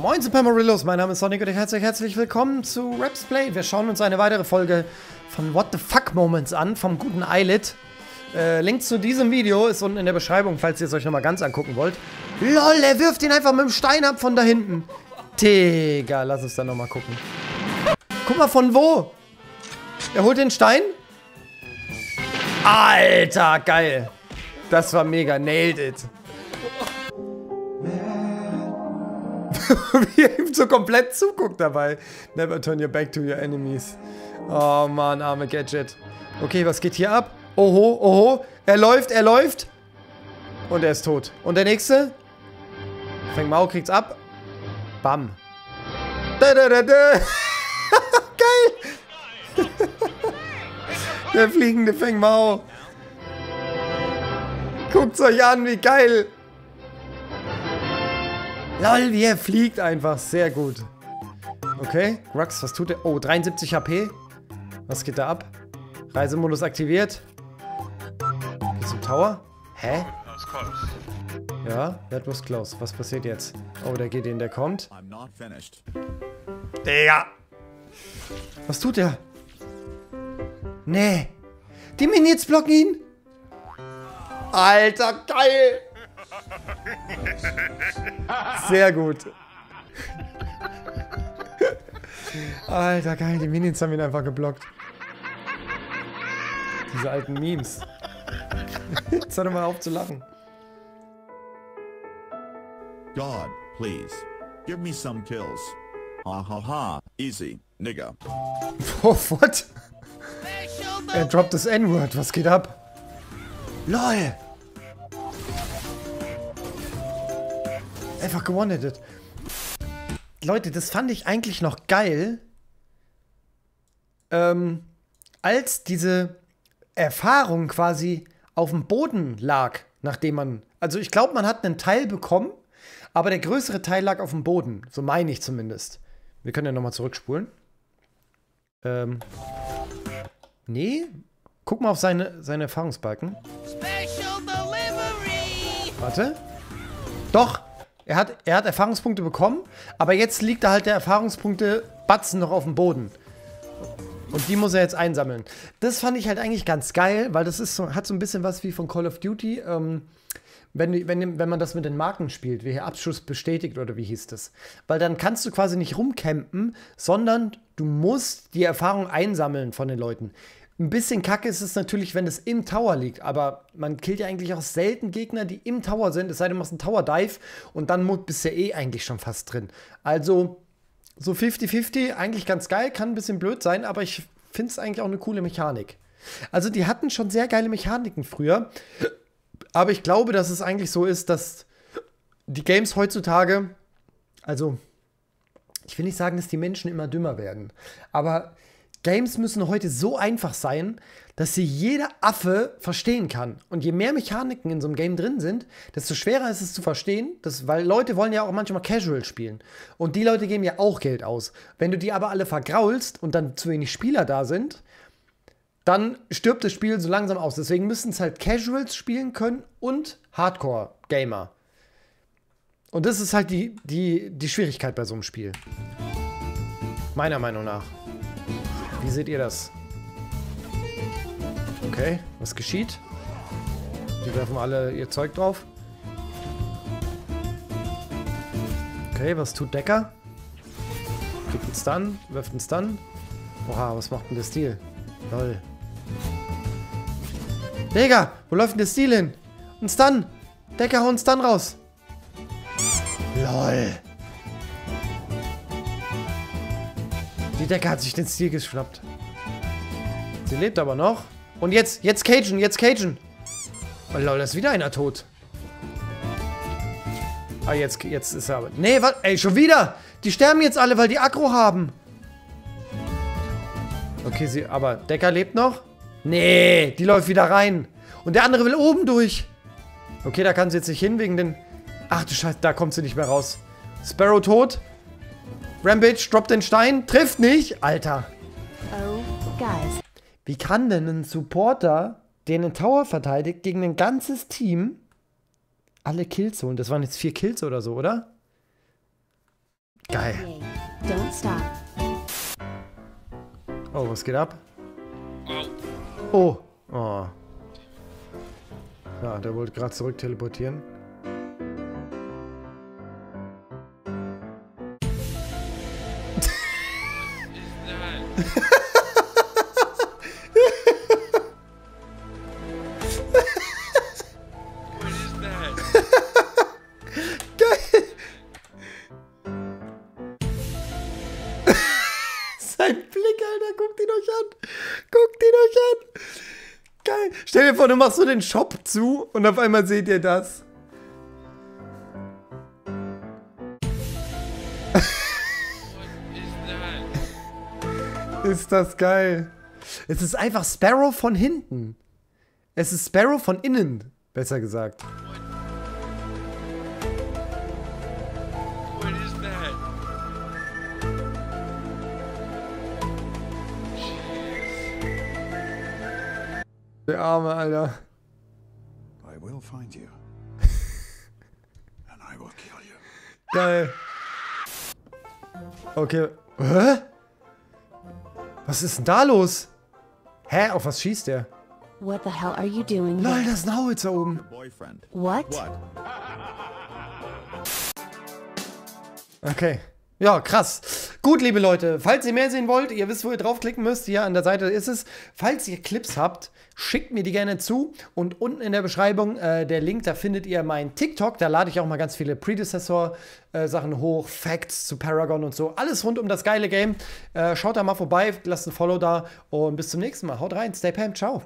Moin Super Marillos, mein Name ist Sonic und ich herzlich, herzlich willkommen zu Raps Play. Wir schauen uns eine weitere Folge von What the Fuck Moments an, vom guten Eyelid. Äh, Link zu diesem Video ist unten in der Beschreibung, falls ihr es euch nochmal ganz angucken wollt. LOL, er wirft ihn einfach mit dem Stein ab von da hinten. Digga, lass uns dann nochmal gucken. Guck mal, von wo? Er holt den Stein? Alter, geil. Das war mega, nailed it. Wie er ihm so komplett zuguckt dabei. Never turn your back to your enemies. Oh Mann, arme Gadget. Okay, was geht hier ab? Oho, oho. Er läuft, er läuft. Und er ist tot. Und der nächste? Feng Mao kriegt's ab. Bam. Da, da, da, da. Geil. der fliegende Feng Mao. Guckt's euch an, wie geil. Lol, wie er fliegt einfach. Sehr gut. Okay, Rux, was tut er? Oh, 73 HP. Was geht da ab? Reisemodus aktiviert. Geht zum Tower? Hä? Ja, that was close. Was passiert jetzt? Oh, der geht in, der kommt. Digga! Was tut er? Nee. Die Minions blocken ihn. Alter, geil! Sehr gut. Alter, geil, die Minions haben ihn einfach geblockt. Diese alten Memes. Jetzt hör doch mal auf zu lachen. God, please, give me some kills. Ha ha ha, easy, nigga. Oh, what? Er droppt das N-Word. Was geht ab? LOL! Einfach gewonnen. Leute, das fand ich eigentlich noch geil. Ähm, als diese Erfahrung quasi auf dem Boden lag, nachdem man. Also ich glaube, man hat einen Teil bekommen, aber der größere Teil lag auf dem Boden. So meine ich zumindest. Wir können ja nochmal zurückspulen. Ähm. Nee. Guck mal auf seine, seine Erfahrungsbalken. Warte. Doch, er hat, er hat Erfahrungspunkte bekommen, aber jetzt liegt da halt der Erfahrungspunkte-Batzen noch auf dem Boden. Und die muss er jetzt einsammeln. Das fand ich halt eigentlich ganz geil, weil das ist so, hat so ein bisschen was wie von Call of Duty. Ähm, wenn, wenn, wenn man das mit den Marken spielt, wie hier Abschuss bestätigt oder wie hieß das. Weil dann kannst du quasi nicht rumcampen, sondern du musst die Erfahrung einsammeln von den Leuten. Ein bisschen kacke ist es natürlich, wenn es im Tower liegt, aber man killt ja eigentlich auch selten Gegner, die im Tower sind, es sei denn, du machst einen Tower Dive und dann bist du ja eh eigentlich schon fast drin. Also so 50-50, eigentlich ganz geil, kann ein bisschen blöd sein, aber ich finde es eigentlich auch eine coole Mechanik. Also die hatten schon sehr geile Mechaniken früher, aber ich glaube, dass es eigentlich so ist, dass die Games heutzutage, also ich will nicht sagen, dass die Menschen immer dümmer werden, aber Games müssen heute so einfach sein, dass sie jeder Affe verstehen kann. Und je mehr Mechaniken in so einem Game drin sind, desto schwerer ist es zu verstehen, dass, weil Leute wollen ja auch manchmal casual spielen. Und die Leute geben ja auch Geld aus. Wenn du die aber alle vergraulst und dann zu wenig Spieler da sind, dann stirbt das Spiel so langsam aus. Deswegen müssen es halt Casuals spielen können und Hardcore-Gamer. Und das ist halt die, die, die Schwierigkeit bei so einem Spiel. Meiner Meinung nach. Wie seht ihr das? Okay, was geschieht? Die werfen alle ihr Zeug drauf. Okay, was tut Decker? Kriegt einen Stun, wirft einen Stun. Oha, was macht denn der Stil? Lol. Digga, wo läuft denn der Stil hin? Ein Stun! Decker, hau einen Stun raus! Lol. Die Decke hat sich den Stil geschnappt. Sie lebt aber noch. Und jetzt, jetzt Cajun, jetzt Cajun. Oh lol, da ist wieder einer tot. Ah, jetzt, jetzt ist er aber... Nee, was? Ey, schon wieder! Die sterben jetzt alle, weil die Aggro haben. Okay, sie... Aber Decker lebt noch? Nee, die läuft wieder rein. Und der andere will oben durch. Okay, da kann sie jetzt nicht hin wegen den... Ach du Scheiße, da kommt sie nicht mehr raus. Sparrow tot. Rampage droppt den Stein, trifft nicht. Alter. Oh, guys. Wie kann denn ein Supporter, der einen Tower verteidigt, gegen ein ganzes Team alle Kills holen? Das waren jetzt vier Kills oder so, oder? Geil. Don't stop. Oh, was geht ab? Oh. Oh. Ja, der wollte gerade zurück teleportieren. Stell dir vor, du machst so den Shop zu und auf einmal seht ihr das. Ist das geil. Es ist einfach Sparrow von hinten. Es ist Sparrow von innen, besser gesagt. Der arme, Alter. I will find you. and I will kill you. Geil. Okay. Hä? Was ist denn da los? Hä? Auf was schießt der? What the hell are you doing? Lol, das ist ein Howitzer oben. What? Okay. Ja, krass. Gut, liebe Leute, falls ihr mehr sehen wollt, ihr wisst, wo ihr draufklicken müsst. Hier an der Seite ist es. Falls ihr Clips habt, schickt mir die gerne zu. Und unten in der Beschreibung äh, der Link, da findet ihr mein TikTok. Da lade ich auch mal ganz viele Predecessor-Sachen hoch, Facts zu Paragon und so. Alles rund um das geile Game. Äh, schaut da mal vorbei, lasst ein Follow da und bis zum nächsten Mal. Haut rein, stay pam, ciao.